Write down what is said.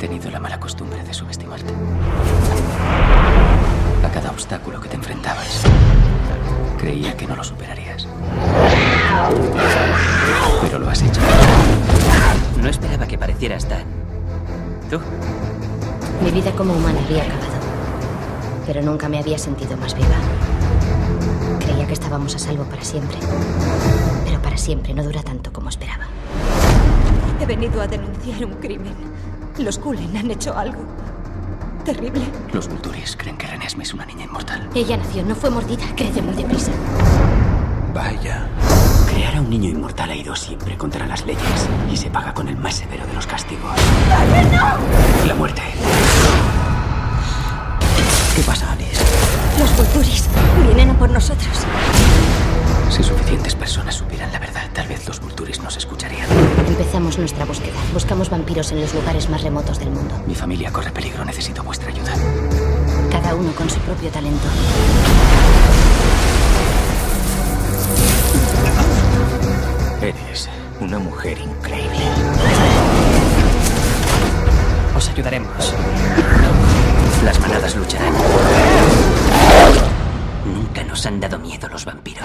adquirido la mala costumbre de subestimarte. A cada obstáculo que te enfrentabas, creía que no lo superarías. Pero lo has hecho. No esperaba que parecieras tan... ¿Tú? Mi vida como humana había acabado. Pero nunca me había sentido más viva. Creía que estábamos a salvo para siempre. Pero para siempre no dura tanto como esperaba. He venido a denunciar un crimen. Los Cullen han hecho algo terrible. Los Vulturis creen que Renesme es una niña inmortal. Ella nació, no fue mordida, crece muy deprisa. Vaya. Crear a un niño inmortal ha ido siempre contra las leyes y se paga con el más severo de los castigos. La muerte. ¿Qué pasa, Alice? Los Vulturis vienen a por nosotros. Si suficientes personas supieran la verdad, tal vez los Vulturis nos escucharían. Empezamos nuestra búsqueda. Buscamos vampiros en los lugares más remotos del mundo. Mi familia corre peligro, necesito vuestra ayuda. Cada uno con su propio talento. Eres una mujer increíble. Os ayudaremos. Las manadas lucharán. Nunca nos han dado miedo los vampiros.